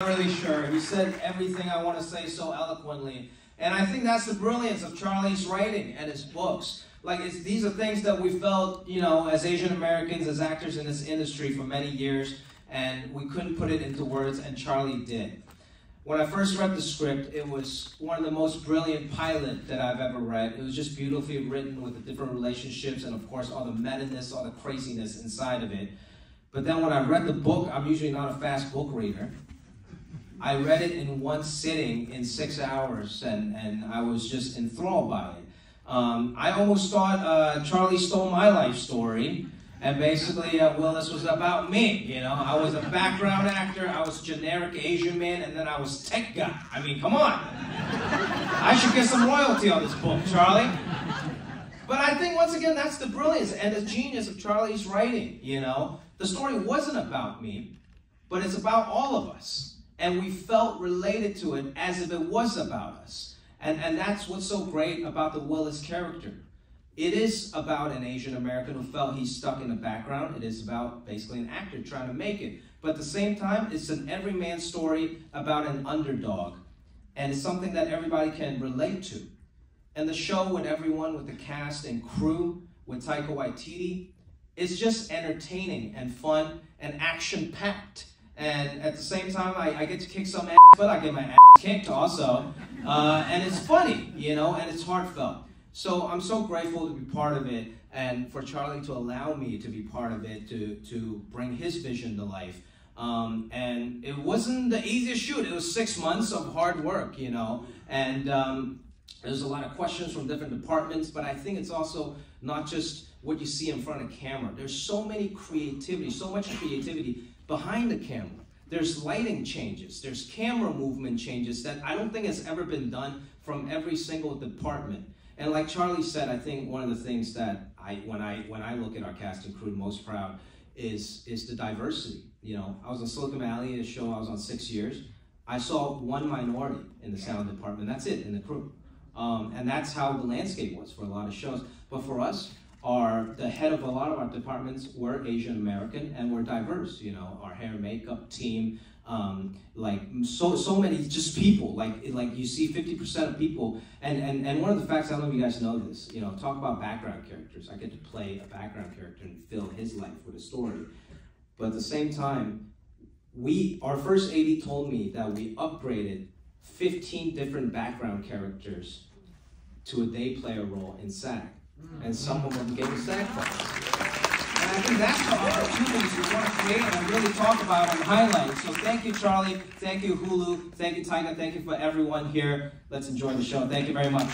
Not really sure. You said everything I want to say so eloquently. And I think that's the brilliance of Charlie's writing and his books. Like, these are things that we felt, you know, as Asian Americans, as actors in this industry for many years, and we couldn't put it into words, and Charlie did. When I first read the script, it was one of the most brilliant pilot that I've ever read. It was just beautifully written with the different relationships and, of course, all the meta-ness, all the craziness inside of it. But then when I read the book, I'm usually not a fast book reader. I read it in one sitting in six hours, and, and I was just enthralled by it. Um, I almost thought uh, Charlie stole my life story, and basically uh, Willis was about me. You know, I was a background actor, I was generic Asian man, and then I was tech guy. I mean, come on. I should get some royalty on this book, Charlie. But I think once again that's the brilliance and the genius of Charlie's writing. You know, the story wasn't about me, but it's about all of us and we felt related to it as if it was about us. And, and that's what's so great about the Willis character. It is about an Asian American who felt he's stuck in the background. It is about basically an actor trying to make it. But at the same time, it's an everyman story about an underdog. And it's something that everybody can relate to. And the show with everyone, with the cast and crew, with Taika Waititi, is just entertaining and fun and action packed. And at the same time, I, I get to kick some ass, but I get my ass kicked also. Uh, and it's funny, you know, and it's heartfelt. So I'm so grateful to be part of it and for Charlie to allow me to be part of it, to, to bring his vision to life. Um, and it wasn't the easiest shoot. It was six months of hard work, you know. And um, there's a lot of questions from different departments, but I think it's also not just what you see in front of camera. There's so many creativity, so much creativity behind the camera. There's lighting changes, there's camera movement changes that I don't think has ever been done from every single department. And like Charlie said, I think one of the things that I when I when I look at our cast and crew most proud is is the diversity. You know, I was on Silicon Valley, a show I was on six years. I saw one minority in the sound department. That's it in the crew, um, and that's how the landscape was for a lot of shows. But for us, are the head of a lot of our departments were Asian American and we're diverse. You know, our hair and makeup team, um, like so so many just people. Like like you see 50% of people, and, and and one of the facts I don't know if you guys know this. You know, talk about background characters. I get to play a background character and fill his life with a story, but at the same time, we our first AD told me that we upgraded 15 different background characters to a day player role in SAG hmm. and some of them gave us SAG hmm. And I think that's the opportunities we want to create and really talk about and highlight. So thank you, Charlie. Thank you, Hulu. Thank you, Taika. Thank you for everyone here. Let's enjoy the show. Thank you very much.